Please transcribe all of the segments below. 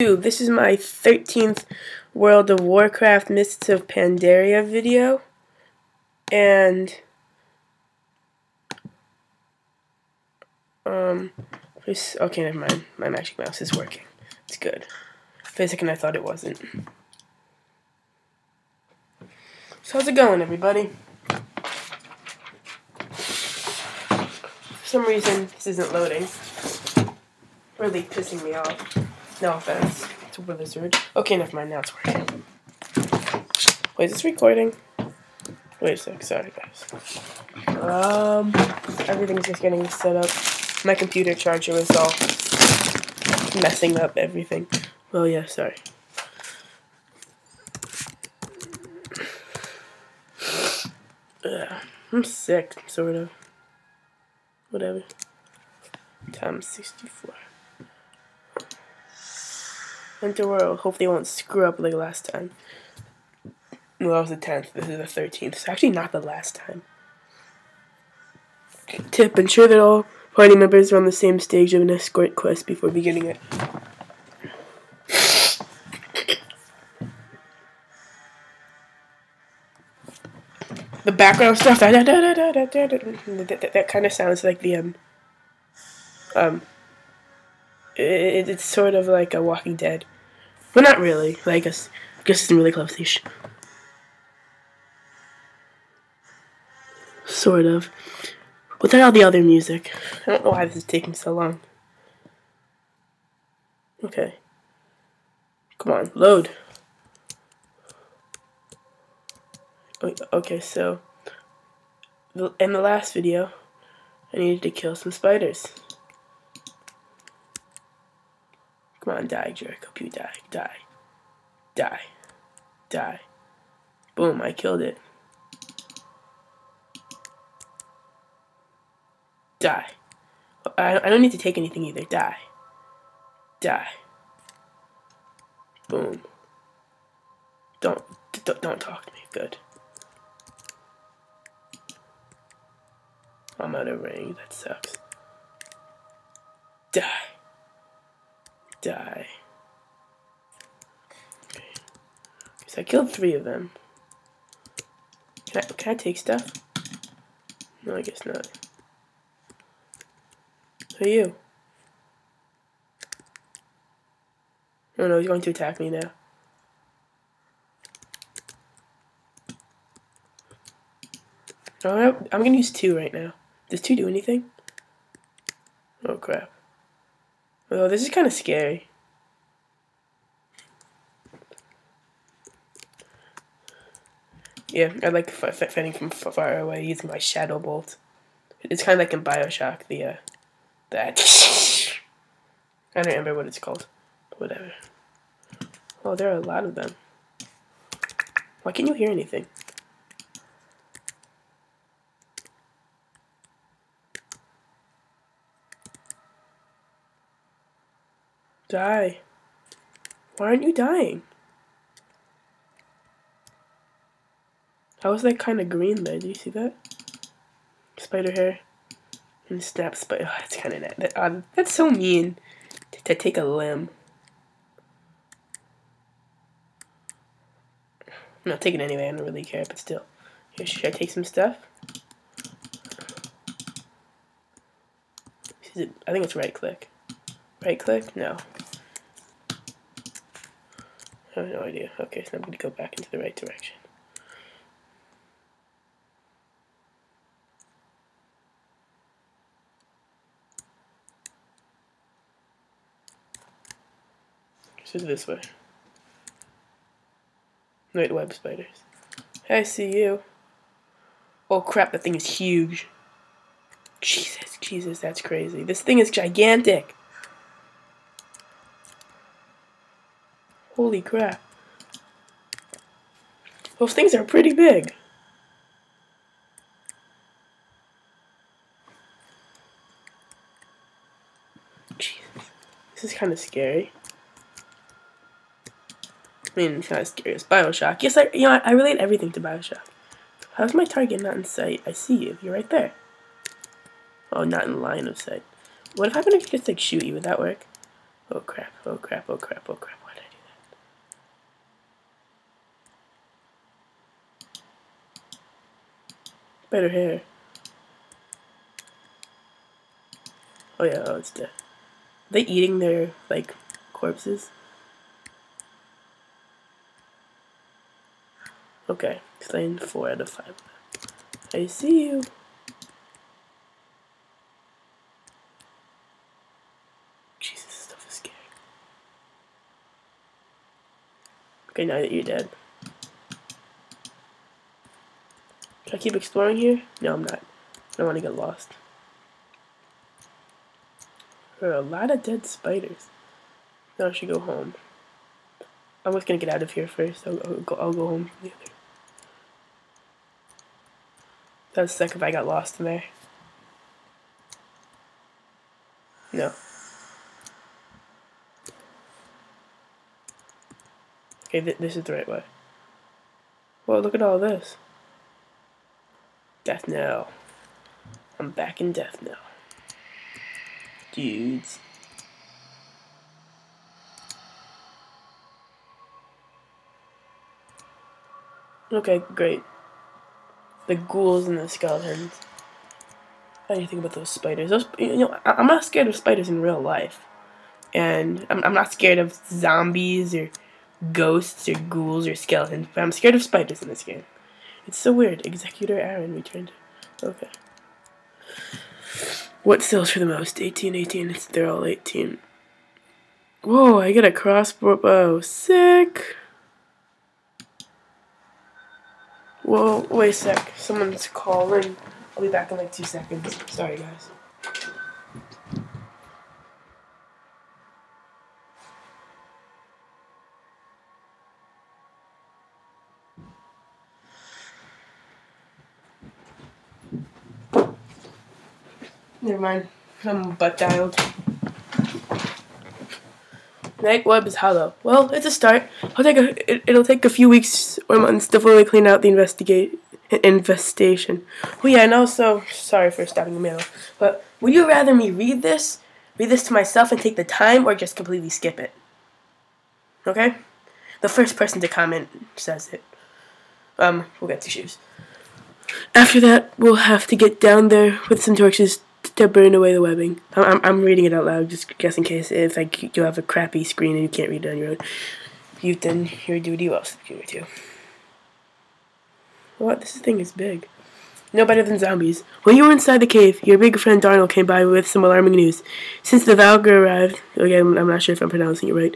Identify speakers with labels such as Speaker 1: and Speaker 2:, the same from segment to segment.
Speaker 1: This is my 13th World of Warcraft Mists of Pandaria video. And, um, okay, never mind. My magic mouse is working. It's good. For a second I thought it wasn't. So how's it going, everybody? For some reason, this isn't loading. Really pissing me off. No offense to Blizzard. Okay, never mind. Now it's working. Wait, is this recording? Wait a sec. Sorry, guys. Um, everything's just getting set up. My computer charger is all messing up everything. Oh yeah, sorry. I'm sick, sort of. Whatever. Times 64. Enter World. Hope they won't screw up like last time. Well, that was the 10th. This is the 13th. It's actually not the last time. Tip, ensure that all party members are on the same stage of an escort quest before beginning it. The background stuff, that, that, that, that kind of sounds like the, um, um, it, it's sort of like a Walking Dead. But not really. I guess, I guess it's really close-ish. Sort of. Without all the other music. I don't know why this is taking so long. Okay. Come on, load. Oh, okay, so in the last video, I needed to kill some spiders. Come on, die, Jericho. You die. Die. Die. Die. Boom, I killed it. Die. I, don't need to take anything either. Die. Die. Boom. Don't, don't, don't talk to me. Good. I'm out of range. That sucks. Die die. Okay. So I killed three of them. Can I, can I take stuff? No, I guess not. Who are you? Oh no, he's going to attack me now. Oh, I'm gonna use two right now. Does two do anything? Oh crap. Oh, this is kind of scary. Yeah, I like fighting from far away using my shadow bolt. It's kind of like in Bioshock, the, uh, that. I don't remember what it's called. Whatever. Oh, there are a lot of them. Why can't you hear anything? Die. Why aren't you dying? How was that kind of green there? Do you see that? Spider hair. And snap spider. Oh, that's kind of that, uh, That's so mean to, to take a limb. I'm not taking it anyway. I don't really care, but still. Here, should I take some stuff? I think it's right click. Right click? No. I have no idea. Okay, so I'm going to go back into the right direction. So this way. Night web spiders. I see you. Oh crap, that thing is huge. Jesus, Jesus, that's crazy. This thing is gigantic. Holy crap. Those things are pretty big. Jesus. This is kind of scary. I mean, it's of scary. It's Bioshock. Yes, I, you know, I, I relate everything to Bioshock. How's my target not in sight? I see you. You're right there. Oh, not in line of sight. What if I could just, like, shoot you? Would that work? Oh crap, oh crap, oh crap, oh crap. Why did I do that? Better hair. Oh yeah, oh, it's dead. Are they eating their, like, corpses? Okay, slain four out of five. I see you. Jesus, this stuff is scary. Okay, now that you're dead. Can I keep exploring here? No, I'm not. I don't want to get lost. There are a lot of dead spiders. Now I should go home. I'm just gonna get out of here first. I'll, I'll, go, I'll go home. That was sick if I got lost in there. No. Okay, th this is the right way. Well, look at all this. Deathknell. I'm back in Deathknell. Dudes. Okay, great. The ghouls and the skeletons. Think about those spiders? Those, you know, I'm not scared of spiders in real life, and I'm, I'm not scared of zombies or ghosts or ghouls or skeletons, but I'm scared of spiders in this game. It's so weird. Executor Arren returned. Okay. What sells for the most? 18, 18. It's, they're all 18. Whoa, I get a crossbow. Oh, sick. Whoa, wait a sec. Someone's calling. I'll be back in like two seconds. Sorry, guys. Never mind. I'm butt dialed. Night web is hollow. Well, it's a start. I'll take a. It, will take a few weeks or months to fully clean out the investigate infestation. Oh yeah, and also sorry for stopping the mail, but would you rather me read this, read this to myself, and take the time, or just completely skip it? Okay. The first person to comment says it. Um, we'll get to shoes. After that, we'll have to get down there with some torches to burn away the webbing. I'm, I'm reading it out loud just, just in case if like you have a crappy screen and you can't read it on your own. You've done your duty well, Junior 2. What? This thing is big. No better than zombies. When you were inside the cave, your big friend Darnell came by with some alarming news. Since the Val'kyr arrived, again, I'm not sure if I'm pronouncing it right,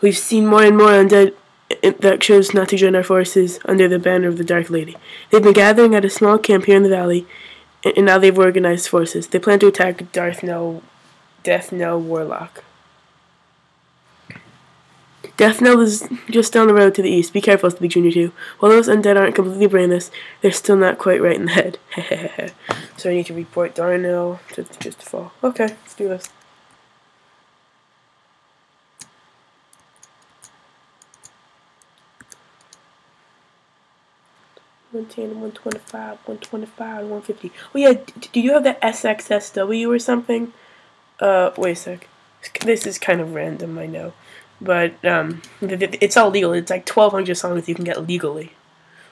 Speaker 1: we've seen more and more undead uh, that chose not to join our forces under the banner of the Dark Lady. They've been gathering at a small camp here in the valley, and now they've organized forces. They plan to attack Darth No, Death No Warlock. Death Knell is just down the road to the east. Be careful, Big Junior 2. While those undead aren't completely brainless, they're still not quite right in the head. so I need to report Darnell to just fall. Okay, let's do this. 110, 125, 125, 150. Oh yeah, do you have the SXSW or something? Uh, wait a sec. This is kind of random, I know. But, um, it's all legal. It's like 1,200 songs you can get legally.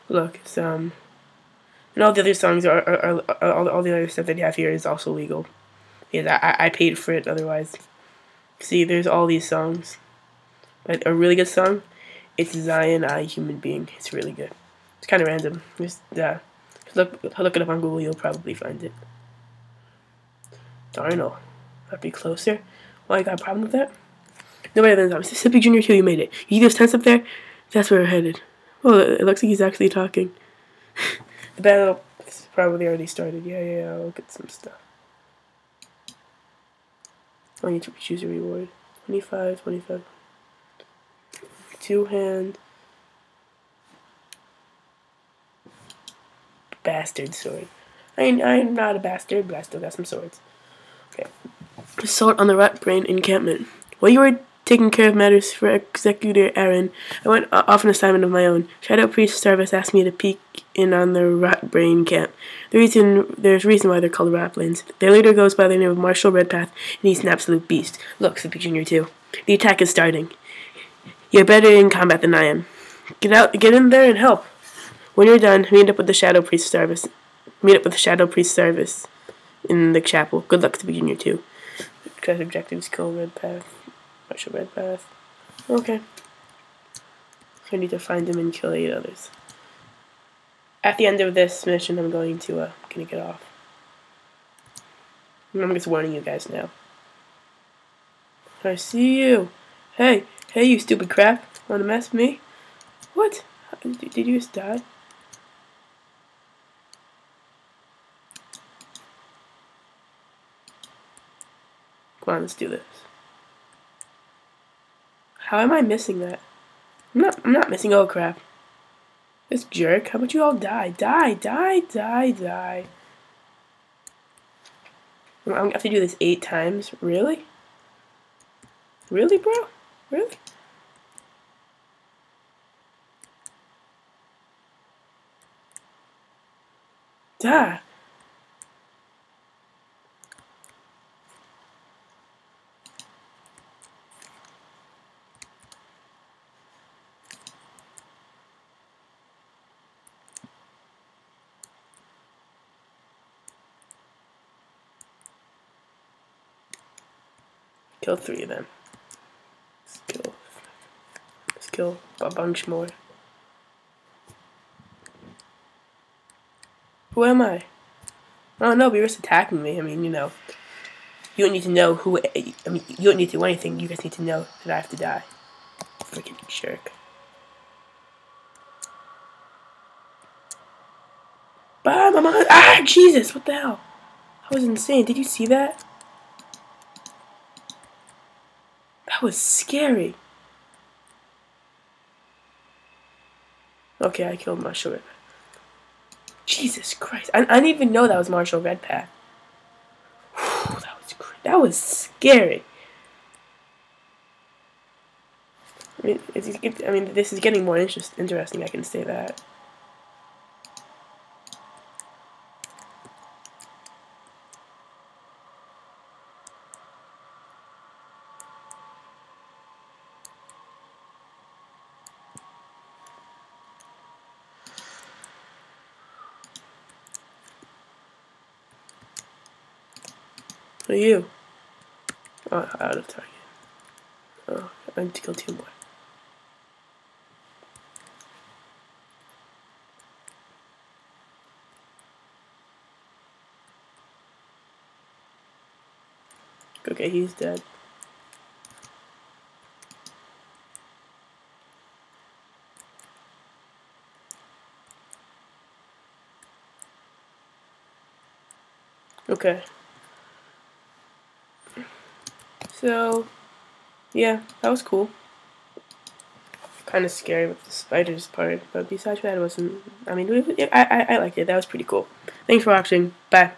Speaker 1: Look, it's, um, and all the other songs are, are, are, are all, all the other stuff that you have here is also legal. Yeah, I, I paid for it otherwise. See, there's all these songs. But a really good song, it's Zion I Human Being. It's really good. Kind of random. Just uh, look look it up on Google. You'll probably find it. Darnell, might be closer. Why you got a problem with that? Nobody than that. Mississippi Junior Two. You made it. You those tents up there. That's where we're headed. Well, it looks like he's actually talking. the battle probably already started. Yeah, yeah, yeah. I'll at some stuff. I need to choose a reward. 25, 25. Two hand. Bastard sword. I I'm not a bastard, but I still got some swords. Okay. Assault on the Rotbrain encampment. While you were taking care of matters for Executor Arren, I went off an assignment of my own. Shadow Priest Sarvis asked me to peek in on the Rotbrain camp. The reason there's reason why they're called Ratblins. Their leader goes by the name of Marshal Redpath, and he's an absolute beast. Look, Super Junior too. The attack is starting. You're better in combat than I am. Get out, get in there and help. When you're done, meet up with the Shadow Priest Sarvis. Meet up with the Shadow Priest Sarvis in the chapel. Good luck to beginner two. Class objectives: kill Redpath, martial red path. Okay. I need to find him and kill eight others. At the end of this mission, I'm going to uh, gonna get off. I'm just warning you guys now. I see you. Hey, hey, you stupid crap. Wanna mess with me? What? Did you just die? Come on, let's do this. How am I missing that? I'm not, I'm not missing, oh crap. This jerk, how about you all die? Die, die, die, die. I'm gonna have to do this eight times. Really? Really, bro? Really? Die. Kill three of them. Let's kill. Let's kill a bunch more. Who am I? Oh no, you're just attacking me. I mean, you know. You don't need to know who. I mean, you don't need to do anything. You just need to know that I have to die. Freaking jerk. Bye, my mom. Ah, Jesus! What the hell? That was insane. Did you see that? That was scary. Okay, I killed Marshal Redpath. Jesus Christ. I, I didn't even know that was Marshal Redpath. That was that was scary. I mean, I mean, this is getting more interest, interesting. I can say that. For you. Oh, out of target. Oh, I need to kill two more. Okay, he's dead. Okay. So, yeah, that was cool. Kind of scary with the spiders part, but besides that, it wasn't. I mean, I, I, I liked it. That was pretty cool. Thanks for watching. Bye.